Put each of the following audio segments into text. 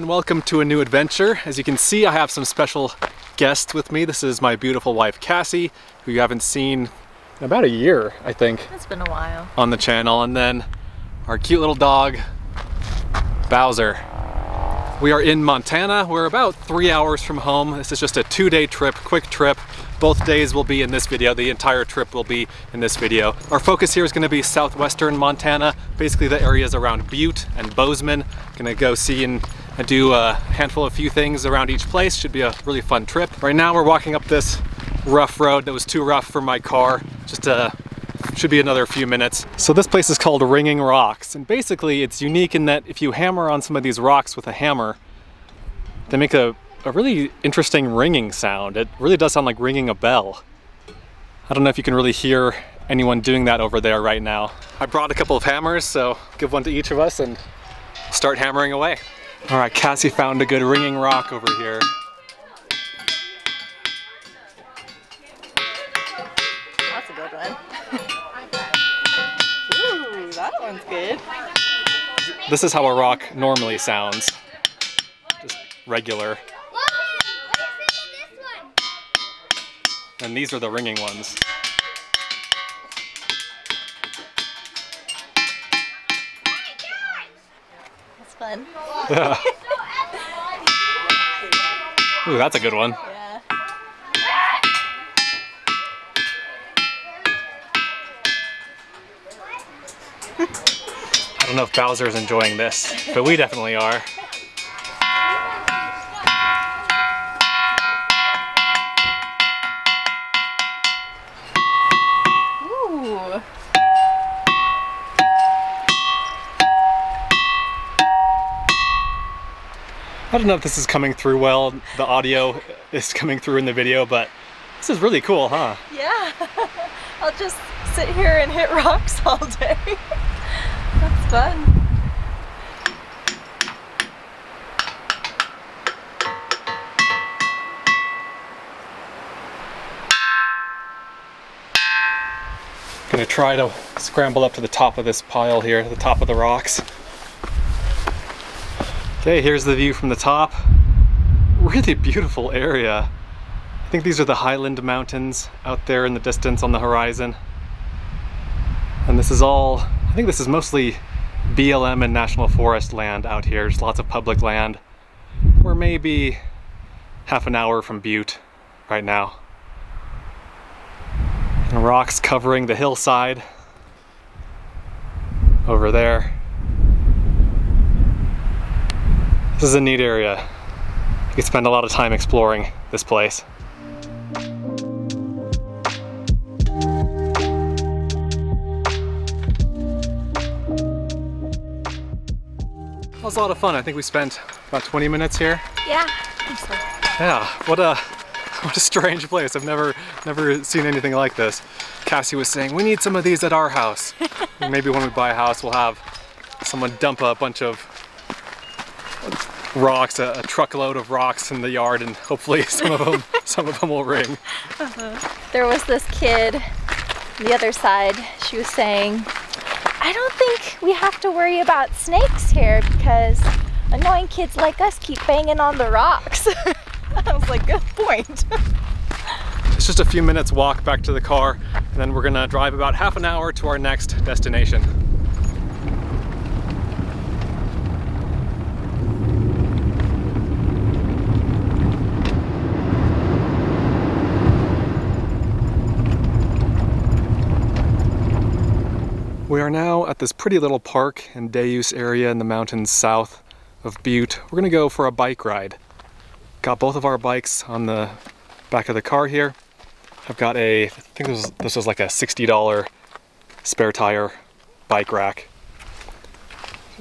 everyone, welcome to a new adventure. As you can see, I have some special guests with me. This is my beautiful wife, Cassie, who you haven't seen in about a year, I think. It's been a while. On the channel. And then our cute little dog, Bowser. We are in Montana. We're about three hours from home. This is just a two-day trip, quick trip. Both days will be in this video. The entire trip will be in this video. Our focus here is gonna be southwestern Montana, basically the areas around Butte and Bozeman. Gonna go see and do a handful of few things around each place. Should be a really fun trip. Right now we're walking up this rough road that was too rough for my car. Just a should be another few minutes. So this place is called Ringing Rocks, and basically it's unique in that if you hammer on some of these rocks with a hammer, they make a a really interesting ringing sound. It really does sound like ringing a bell. I don't know if you can really hear anyone doing that over there right now. I brought a couple of hammers, so give one to each of us and start hammering away. All right, Cassie found a good ringing rock over here. That's a good one. Ooh, that one's good. This is how a rock normally sounds. Just regular. And these are the ringing ones. Yeah. Ooh, that's a good one. Yeah. I don't know if Bowser's enjoying this, but we definitely are. I don't know if this is coming through well, the audio is coming through in the video, but this is really cool, huh? Yeah. I'll just sit here and hit rocks all day. That's fun. Gonna try to scramble up to the top of this pile here, the top of the rocks. Okay, here's the view from the top. Really beautiful area. I think these are the Highland Mountains out there in the distance on the horizon. And this is all, I think this is mostly BLM and National Forest land out here, There's lots of public land. We're maybe half an hour from Butte right now. And rocks covering the hillside over there. This is a neat area. You can spend a lot of time exploring this place. That was a lot of fun. I think we spent about 20 minutes here. Yeah. So Yeah, what a what a strange place. I've never never seen anything like this. Cassie was saying we need some of these at our house. Maybe when we buy a house, we'll have someone dump a bunch of rocks, a, a truckload of rocks in the yard, and hopefully some of them some of them will ring. Uh-huh. There was this kid on the other side. She was saying, I don't think we have to worry about snakes here because annoying kids like us keep banging on the rocks. I was like, good point. It's just a few minutes walk back to the car, and then we're gonna drive about half an hour to our next destination. We are now at this pretty little park and day use area in the mountains south of Butte. We're gonna go for a bike ride. Got both of our bikes on the back of the car here. I've got a, I think this was, this was like a $60 spare tire bike rack.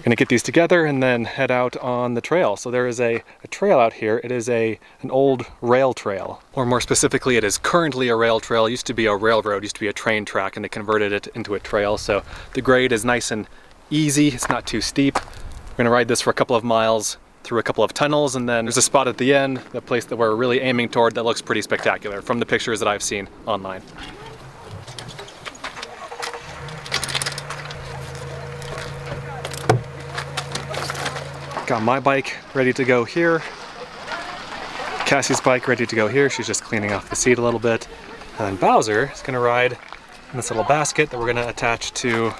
Gonna get these together and then head out on the trail. So there is a, a trail out here. It is a an old rail trail, or more specifically, it is currently a rail trail. It used to be a railroad, used to be a train track, and they converted it into a trail. So the grade is nice and easy. It's not too steep. We're gonna ride this for a couple of miles through a couple of tunnels, and then there's a spot at the end, the place that we're really aiming toward that looks pretty spectacular from the pictures that I've seen online. Got my bike ready to go here. Cassie's bike ready to go here. She's just cleaning off the seat a little bit. And then Bowser is gonna ride in this little basket that we're gonna attach to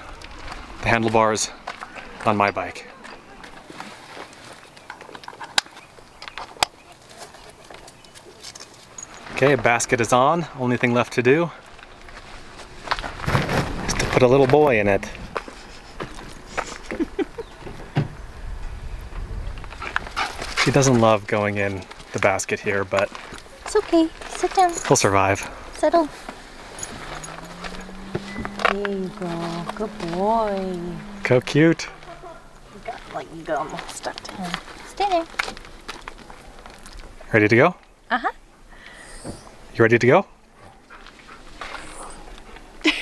the handlebars on my bike. Okay, basket is on. Only thing left to do is to put a little boy in it. He doesn't love going in the basket here, but It's okay. Sit down. he'll survive. Settle. There you go. Good boy. Go cute. Got like gum stuck to him. Stay there. Ready to go? Uh huh. You ready to go?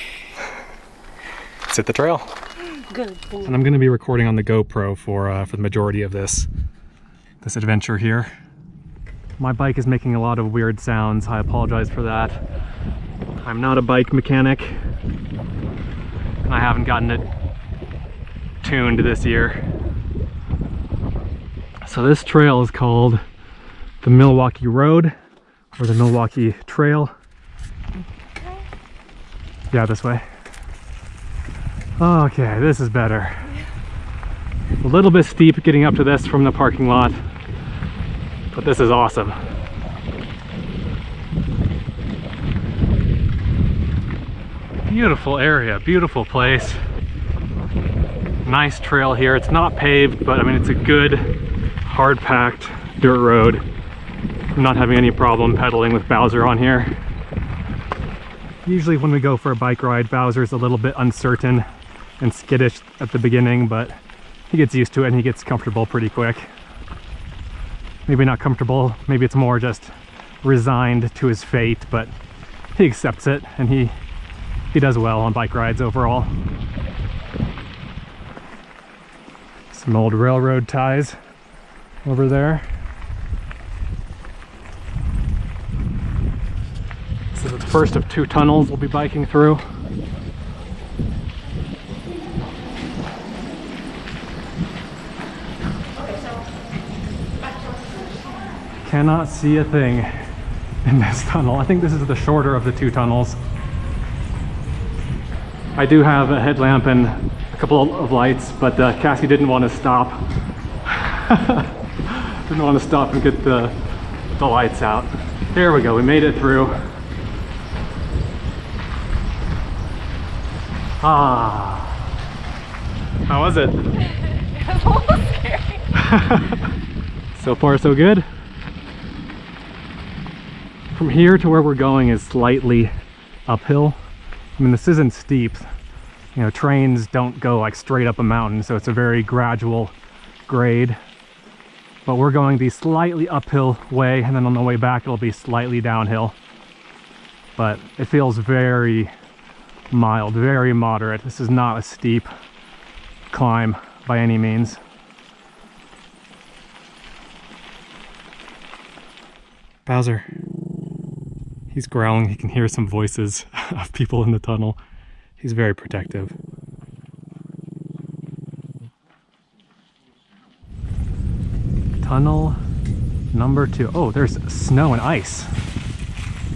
Let's hit the trail. Good boy. And I'm going to be recording on the GoPro for uh, for the majority of this this adventure here. My bike is making a lot of weird sounds. I apologize for that. I'm not a bike mechanic, and I haven't gotten it tuned this year. So this trail is called the Milwaukee Road or the Milwaukee Trail. Yeah, this way. Okay, this is better. A little bit steep getting up to this from the parking lot, but this is awesome. Beautiful area, beautiful place. Nice trail here. It's not paved, but I mean, it's a good, hard packed dirt road. I'm not having any problem pedaling with Bowser on here. Usually when we go for a bike ride, Bowser's a little bit uncertain and skittish at the beginning, but he gets used to it and he gets comfortable pretty quick. Maybe not comfortable, maybe it's more just resigned to his fate, but he accepts it and he he does well on bike rides overall. Some old railroad ties over there. This is the first of two tunnels we'll be biking through. Cannot see a thing in this tunnel. I think this is the shorter of the two tunnels. I do have a headlamp and a couple of lights, but uh, Cassie didn't want to stop. didn't want to stop and get the, the lights out. There we go, we made it through. Ah. How was it? It's a little scary. So far, so good. From here to where we're going is slightly uphill. I mean, this isn't steep. You know, trains don't go like straight up a mountain, so it's a very gradual grade. But we're going the slightly uphill way, and then on the way back, it'll be slightly downhill. But it feels very mild, very moderate. This is not a steep climb by any means. Bowser. He's growling. He can hear some voices of people in the tunnel. He's very protective. Tunnel number two. Oh, there's snow and ice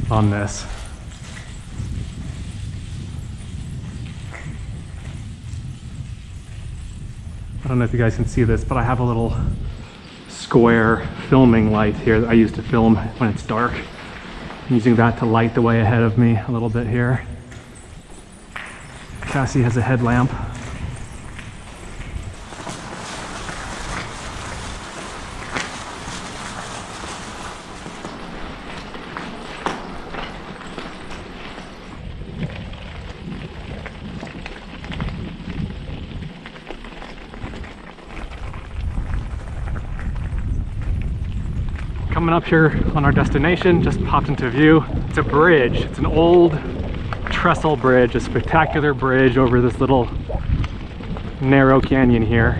on this. I don't know if you guys can see this, but I have a little square filming light here that I use to film when it's dark. Using that to light the way ahead of me a little bit here. Cassie has a headlamp. Here on our destination, just popped into view. It's a bridge. It's an old trestle bridge, a spectacular bridge over this little narrow canyon here.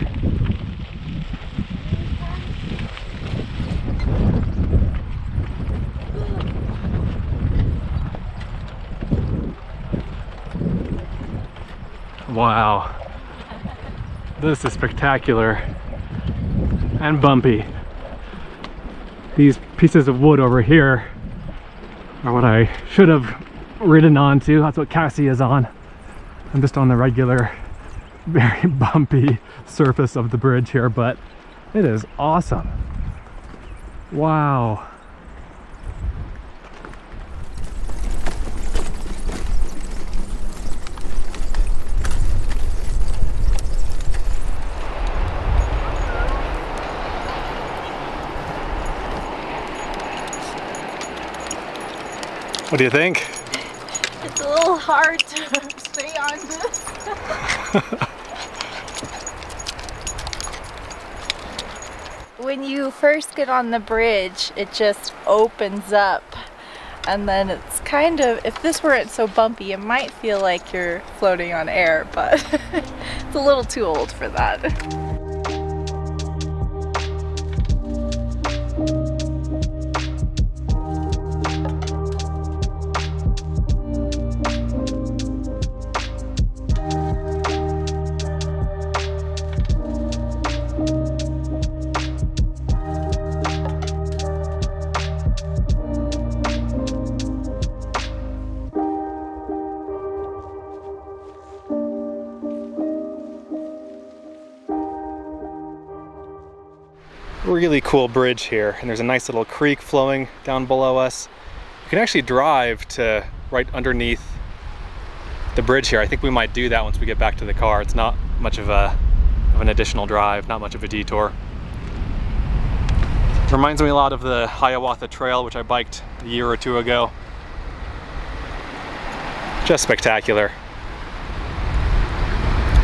Wow. This is spectacular. and bumpy. These pieces of wood over here are what I should have ridden onto. That's what Cassie is on. I'm just on the regular, very bumpy surface of the bridge here, but it is awesome. Wow. What do you think? It's a little hard to stay on this. when you first get on the bridge, it just opens up. And then it's kind of, if this weren't so bumpy, it might feel like you're floating on air, but it's a little too old for that. Really cool bridge here and there's a nice little creek flowing down below us. You can actually drive to right underneath the bridge here. I think we might do that once we get back to the car. It's not much of a of an additional drive, not much of a detour. Reminds me a lot of the Hiawatha Trail, which I biked a year or two ago. Just spectacular.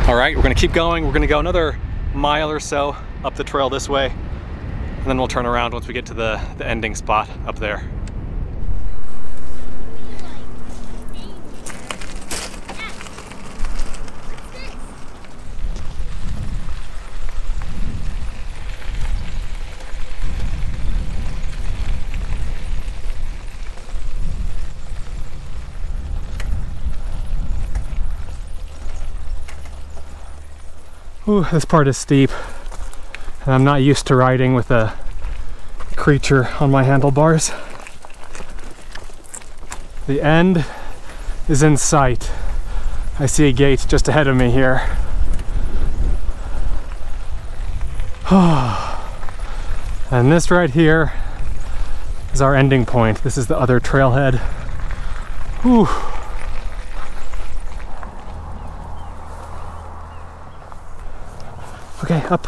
All right, we're gonna keep going. We're gonna go another mile or so up the trail this way and then we'll turn around once we get to the, the ending spot up there. Ooh, this part is steep and I'm not used to riding with a creature on my handlebars. The end is in sight. I see a gate just ahead of me here. and this right here is our ending point. This is the other trailhead. Whew. Okay, up.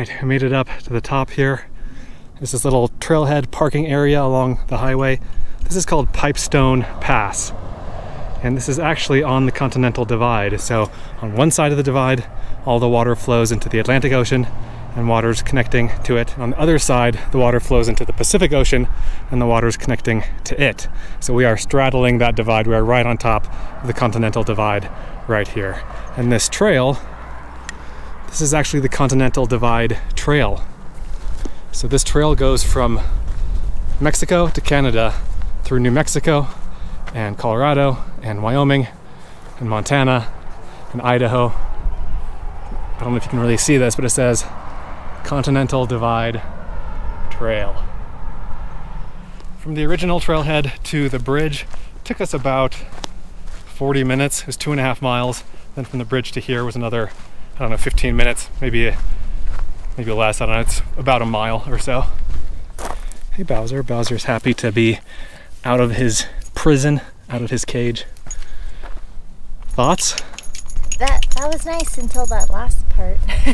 Right, I made it up to the top here. There's this little trailhead parking area along the highway. This is called Pipestone Pass. And this is actually on the Continental Divide. So on one side of the divide, all the water flows into the Atlantic Ocean and water's connecting to it. On the other side, the water flows into the Pacific Ocean and the water's connecting to it. So we are straddling that divide. We are right on top of the Continental Divide right here. And this trail this is actually the Continental Divide Trail. So this trail goes from Mexico to Canada through New Mexico and Colorado and Wyoming and Montana and Idaho. I don't know if you can really see this, but it says Continental Divide Trail. From the original trailhead to the bridge took us about 40 minutes. It was two and a half miles. Then from the bridge to here was another I don't know, 15 minutes, maybe maybe less. I don't know. It's about a mile or so. Hey Bowser. Bowser's happy to be out of his prison, out of his cage. Thoughts? That that was nice until that last part.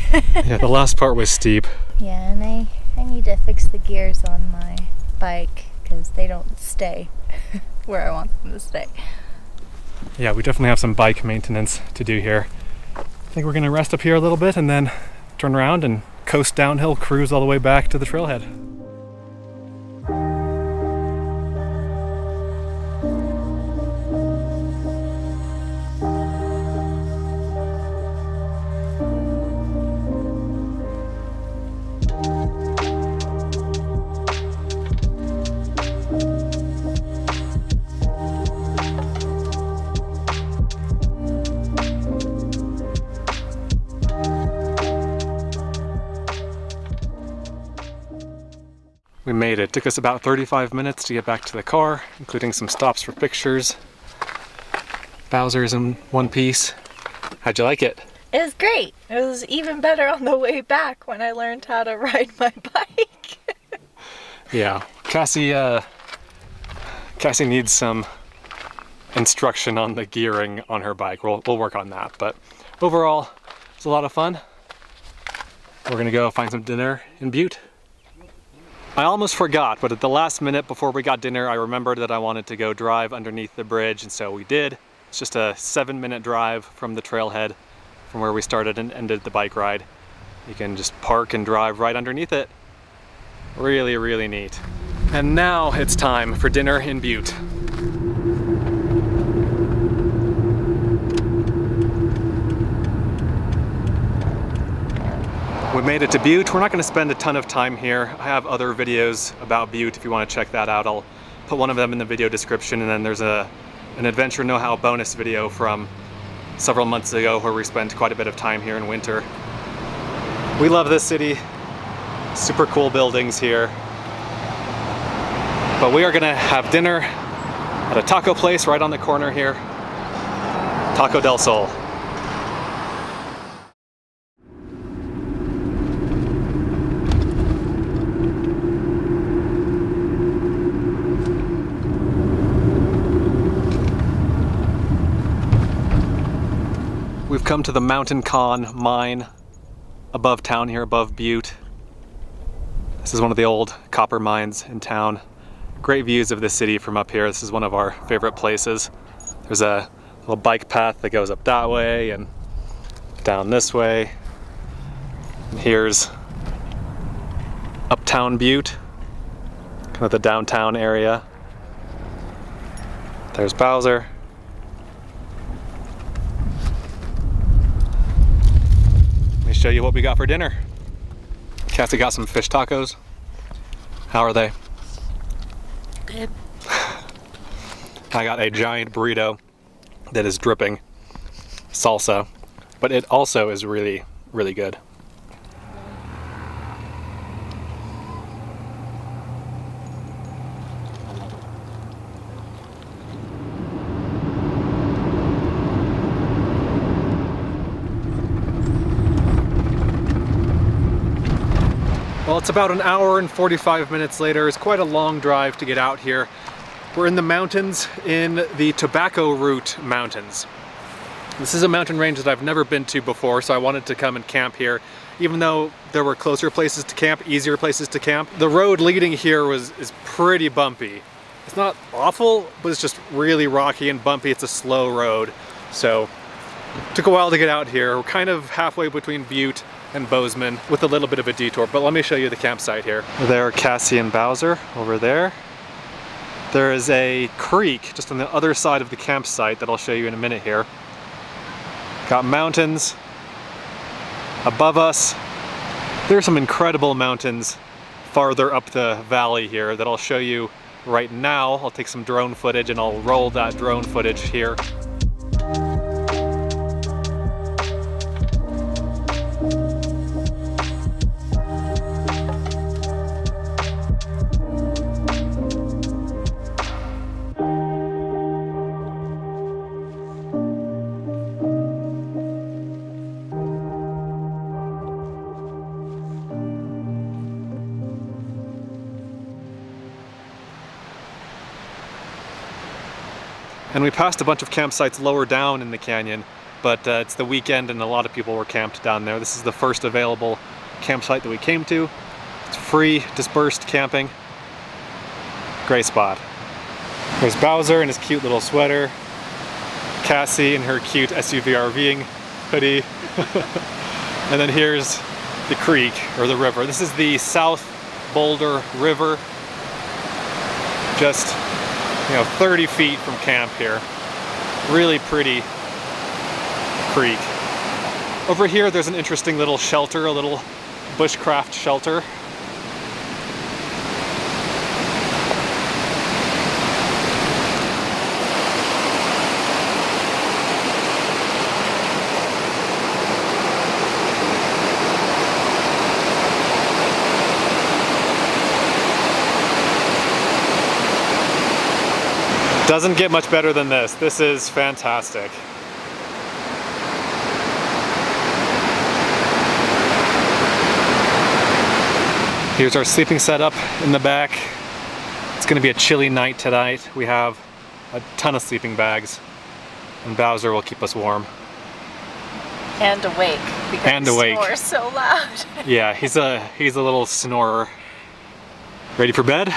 yeah, the last part was steep. Yeah, and I I need to fix the gears on my bike because they don't stay where I want them to stay. Yeah, we definitely have some bike maintenance to do here think we're gonna rest up here a little bit and then turn around and coast downhill, cruise all the way back to the trailhead. Made it. Took us about 35 minutes to get back to the car, including some stops for pictures. Bowser's in one piece. How'd you like it? It was great. It was even better on the way back when I learned how to ride my bike. Yeah, Cassie. Uh, Cassie needs some instruction on the gearing on her bike. We'll we'll work on that. But overall, it's a lot of fun. We're gonna go find some dinner in Butte. I almost forgot, but at the last minute before we got dinner, I remembered that I wanted to go drive underneath the bridge, and so we did. It's just a seven minute drive from the trailhead from where we started and ended the bike ride. You can just park and drive right underneath it. Really, really neat. And now it's time for dinner in Butte. We made it to Butte. We're not going to spend a ton of time here. I have other videos about Butte if you want to check that out. I'll put one of them in the video description and then there's a an adventure know-how bonus video from several months ago where we spent quite a bit of time here in winter. We love this city. Super cool buildings here. But we are gonna have dinner at a taco place right on the corner here. Taco del Sol. Come to the Mountain Con mine above town here, above Butte. This is one of the old copper mines in town. Great views of the city from up here. This is one of our favorite places. There's a little bike path that goes up that way and down this way. And here's Uptown Butte, kind of the downtown area. There's Bowser. Let me show you what we got for dinner. Cassie got some fish tacos. How are they? Good. I got a giant burrito that is dripping salsa, but it also is really, really good. About an hour and 45 minutes later. It's quite a long drive to get out here. We're in the mountains in the Tobacco Root Mountains. This is a mountain range that I've never been to before, so I wanted to come and camp here. Even though there were closer places to camp, easier places to camp, the road leading here was is pretty bumpy. It's not awful, but it's just really rocky and bumpy. It's a slow road. So took a while to get out here. We're kind of halfway between Butte and Bozeman with a little bit of a detour, but let me show you the campsite here. There are Cassie and Bowser over there. There is a creek just on the other side of the campsite that I'll show you in a minute here. Got mountains above us. There are some incredible mountains farther up the valley here that I'll show you right now. I'll take some drone footage and I'll roll that drone footage here. And we passed a bunch of campsites lower down in the canyon, but uh, it's the weekend and a lot of people were camped down there. This is the first available campsite that we came to. It's free, dispersed camping. Great spot. There's Bowser in his cute little sweater. Cassie in her cute SUV RVing hoodie. and then here's the creek, or the river. This is the South Boulder River. Just you know, 30 feet from camp here. Really pretty creek. Over here, there's an interesting little shelter, a little bushcraft shelter. Doesn't get much better than this. This is fantastic. Here's our sleeping setup in the back. It's gonna be a chilly night tonight. We have a ton of sleeping bags and Bowser will keep us warm. And awake because And he awake. snores so loud. Yeah, he's a he's a little snorer. Ready for bed?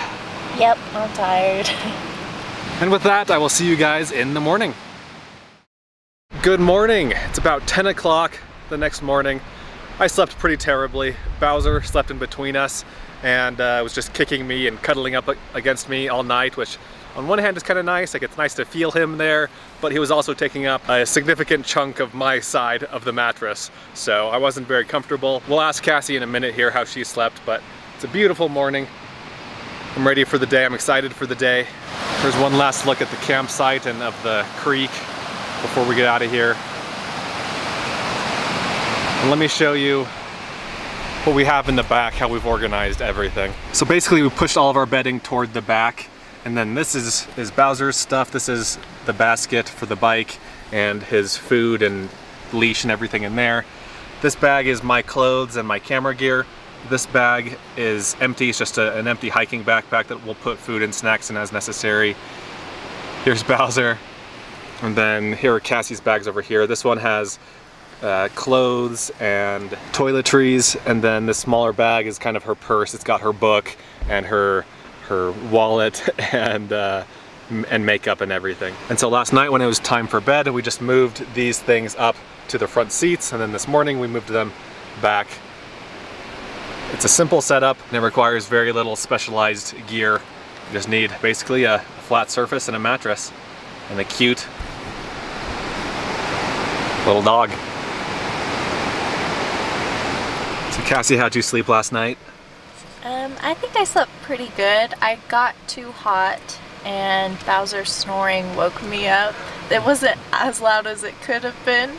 yep, I'm tired. And with that, I will see you guys in the morning. Good morning. It's about 10 o'clock the next morning. I slept pretty terribly. Bowser slept in between us and uh, was just kicking me and cuddling up against me all night, which on one hand is kind of nice. Like it's nice to feel him there, but he was also taking up a significant chunk of my side of the mattress. So I wasn't very comfortable. We'll ask Cassie in a minute here how she slept, but it's a beautiful morning. I'm ready for the day. I'm excited for the day. There's one last look at the campsite and of the creek before we get out of here. And let me show you what we have in the back, how we've organized everything. So basically we pushed all of our bedding toward the back and then this is, is Bowser's stuff. This is the basket for the bike and his food and leash and everything in there. This bag is my clothes and my camera gear. This bag is empty, it's just a, an empty hiking backpack that we'll put food and snacks in as necessary. Here's Bowser. And then here are Cassie's bags over here. This one has uh, clothes and toiletries, and then the smaller bag is kind of her purse. It's got her book and her her wallet and uh, and makeup and everything. And so last night when it was time for bed, we just moved these things up to the front seats, and then this morning we moved them back. It's a simple setup and it requires very little specialized gear. You just need basically a flat surface and a mattress and a cute little dog. So Cassie, how'd you sleep last night? Um, I think I slept pretty good. I got too hot and Bowser snoring woke me up. It wasn't as loud as it could have been,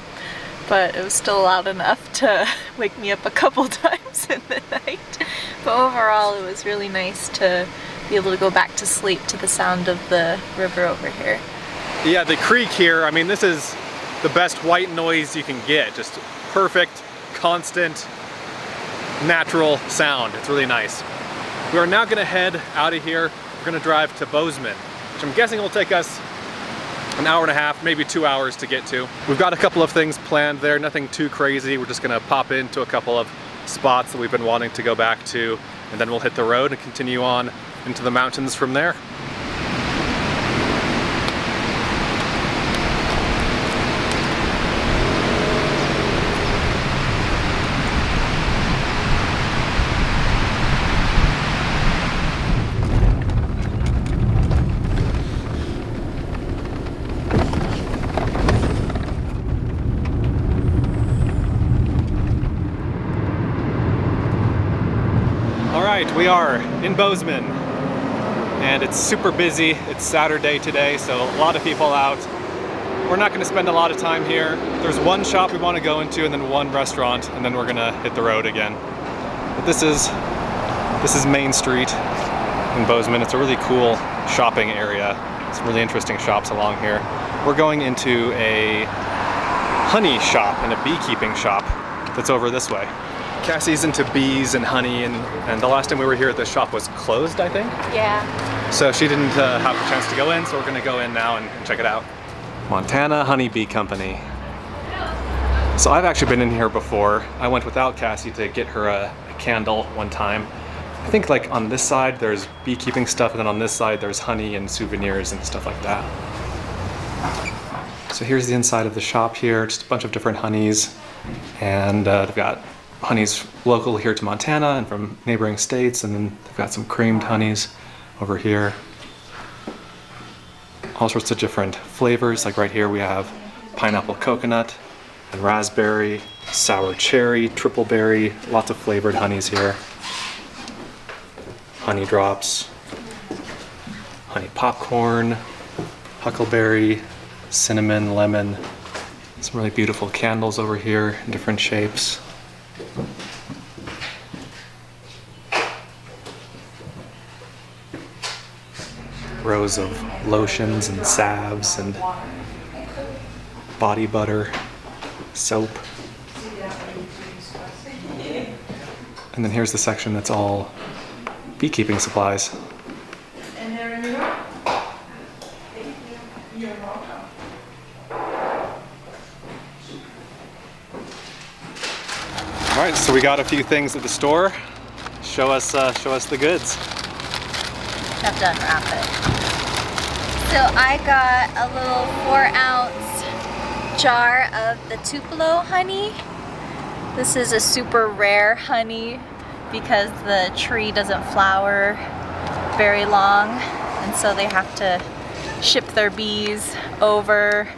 but it was still loud enough to wake me up a couple times in the night. But overall, it was really nice to be able to go back to sleep to the sound of the river over here. Yeah, the creek here, I mean, this is the best white noise you can get. Just perfect, constant, natural sound. It's really nice. We are now gonna head out of here. We're gonna drive to Bozeman, which I'm guessing will take us an hour and a half, maybe two hours to get to. We've got a couple of things planned there, nothing too crazy. We're just gonna pop into a couple of spots that we've been wanting to go back to, and then we'll hit the road and continue on into the mountains from there. All right, we are in Bozeman and it's super busy. It's Saturday today, so a lot of people out. We're not gonna spend a lot of time here. There's one shop we wanna go into and then one restaurant and then we're gonna hit the road again. But this is, this is Main Street in Bozeman. It's a really cool shopping area. Some really interesting shops along here. We're going into a honey shop and a beekeeping shop that's over this way. Cassie's into bees and honey, and, and the last time we were here, the shop was closed, I think. Yeah. So she didn't uh, have a chance to go in, so we're gonna go in now and, and check it out. Montana Honeybee Company. So I've actually been in here before. I went without Cassie to get her a, a candle one time. I think like on this side there's beekeeping stuff, and then on this side there's honey and souvenirs and stuff like that. So here's the inside of the shop here, just a bunch of different honeys. And uh, they've got honeys local here to Montana and from neighboring states, and then they've got some creamed honeys over here. All sorts of different flavors, like right here we have pineapple coconut and raspberry, sour cherry, triple berry, lots of flavored honeys here. Honey drops, honey popcorn, huckleberry, cinnamon, lemon. Some really beautiful candles over here in different shapes. Rows of lotions and salves and body butter, soap. And then here's the section that's all beekeeping supplies. All right, so we got a few things at the store. Show us, uh, show us the goods. have to unwrap it. So I got a little four ounce jar of the Tupelo honey. This is a super rare honey because the tree doesn't flower very long and so they have to ship their bees over.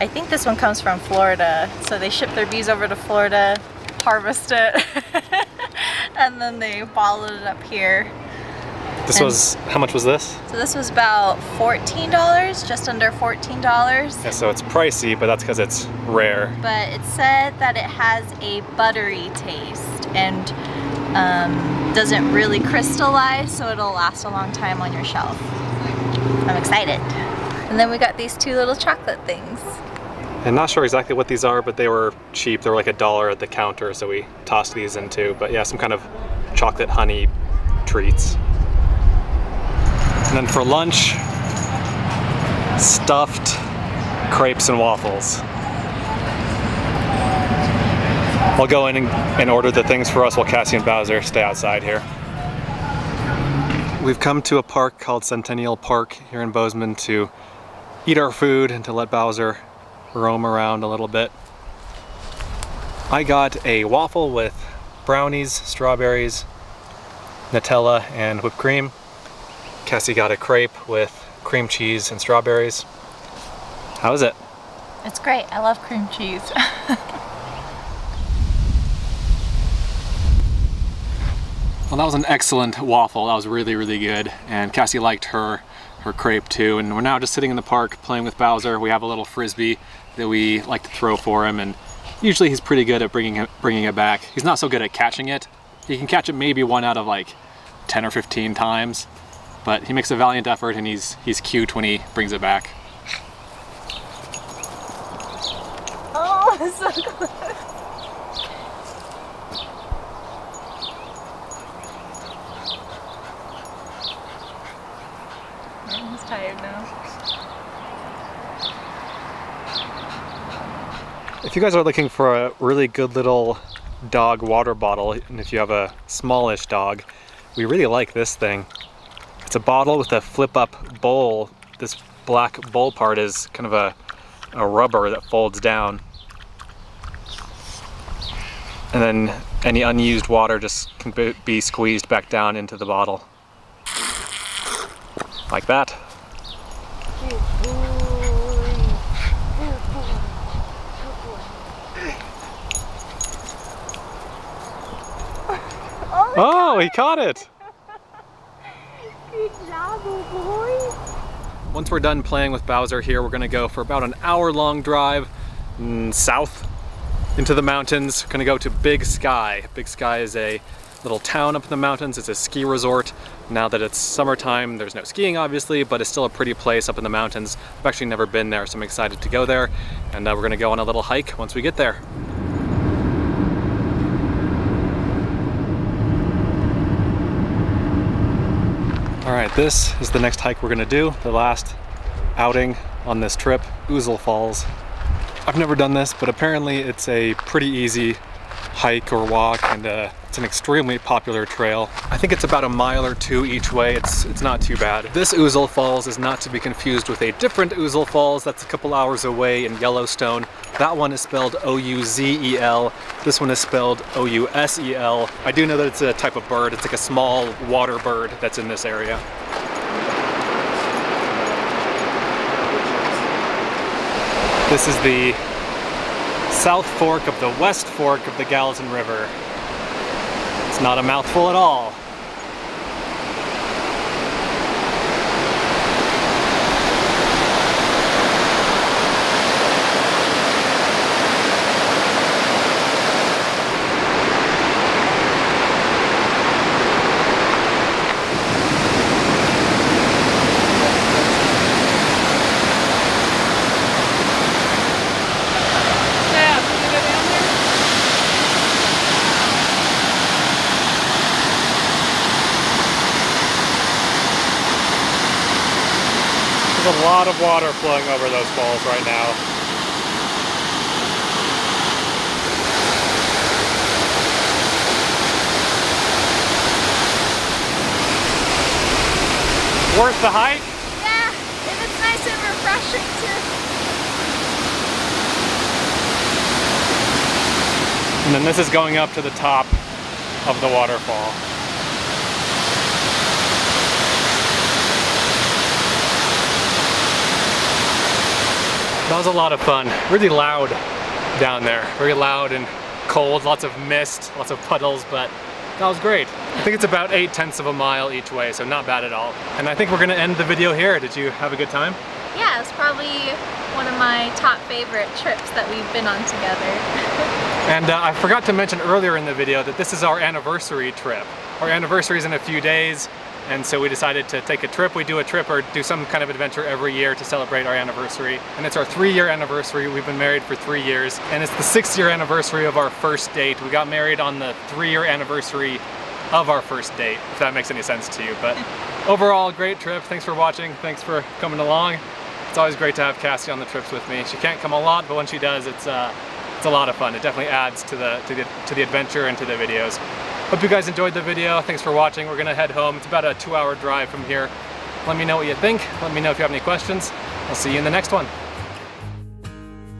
I think this one comes from Florida. So they ship their bees over to Florida, harvest it, and then they bottled it up here. This And- was, how much was this? So this was about $14, just under $14. Yeah, so it's pricey, but that's because it's rare. But it said that it has a buttery taste and um, doesn't really crystallize, so it'll last a long time on your shelf. I'm excited. And then we got these two little chocolate things. I'm not sure exactly what these are, but they were cheap. They were like a dollar at the counter, so we tossed these into. But yeah, some kind of chocolate honey treats. And then for lunch, stuffed crepes and waffles. I'll go in and, and order the things for us while Cassie and Bowser stay outside here. We've come to a park called Centennial Park here in Bozeman to eat our food and to let Bowser roam around a little bit. I got a waffle with brownies, strawberries, Nutella, and whipped cream. Cassie got a crepe with cream cheese and strawberries. How is it? It's great. I love cream cheese. Well, that was an excellent waffle. That was really, really good. And Cassie liked her her crepe too. And we're now just sitting in the park playing with Bowser. We have a little frisbee that we like to throw for him, and usually he's pretty good at bringing it bringing it back. He's not so good at catching it. He can catch it maybe one out of like 10 or 15 times, but he makes a valiant effort, and he's he's cute when he brings it back. oh, so close. He's tired now. If you guys are looking for a really good little dog water bottle, and if you have a smallish dog, we really like this thing. It's a bottle with a flip up bowl. This black bowl part is kind of a, a rubber that folds down. And then any unused water just can be squeezed back down into the bottle. Like that. Oh, he caught it! Good job, boy. Once we're done playing with Bowser here, we're gonna go for about an hour long drive south into the mountains. We're gonna go to Big Sky. Big Sky is a little town up in the mountains. It's a ski resort. Now that it's summertime, there's no skiing obviously, but it's still a pretty place up in the mountains. I've actually never been there, so I'm excited to go there. And uh, we're gonna go on a little hike once we get there. Right, this is the next hike we're gonna do, the last outing on this trip, Ousel Falls. I've never done this, but apparently it's a pretty easy hike or walk, and uh, it's an extremely popular trail. I think it's about a mile or two each way. It's it's not too bad. This Ousel Falls is not to be confused with a different Ouzel Falls that's a couple hours away in Yellowstone. That one is spelled O-U-Z-E-L. This one is spelled O-U-S-E-L. I do know that it's a type of bird. It's like a small water bird that's in this area. This is the South Fork of the West Fork of the Gallatin River. It's not a mouthful at all. A lot of water flowing over those falls right now. Worth the hike? Yeah, and it's nice and refreshing too. And then this is going up to the top of the waterfall. That was a lot of fun. Really loud down there. Very loud and cold. Lots of mist, lots of puddles, but that was great. I think it's about eight tenths of a mile each way, so not bad at all. And I think we're gonna end the video here. Did you have a good time? Yeah, it's probably one of my top favorite trips that we've been on together. And uh, I forgot to mention earlier in the video that this is our anniversary trip. Our anniversary is in a few days, and so we decided to take a trip. We do a trip or do some kind of adventure every year to celebrate our anniversary. And it's our three year anniversary. We've been married for three years. And it's the six year anniversary of our first date. We got married on the three year anniversary of our first date, if that makes any sense to you. But overall, great trip. Thanks for watching. Thanks for coming along. It's always great to have Cassie on the trips with me. She can't come a lot, but when she does, it's uh, it's a lot of fun. It definitely adds to the to the to the adventure and to the videos. Hope you guys enjoyed the video. Thanks for watching. We're gonna head home. It's about a two hour drive from here. Let me know what you think. Let me know if you have any questions. I'll see you in the next one.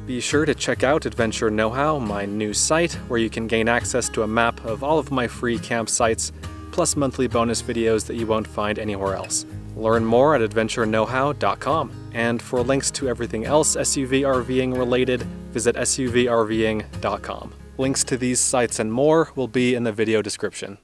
Be sure to check out Adventure Know How, my new site, where you can gain access to a map of all of my free campsites, plus monthly bonus videos that you won't find anywhere else. Learn more at adventureknowhow.com. And for links to everything else SUV RVing related, visit suvrving.com. Links to these sites and more will be in the video description.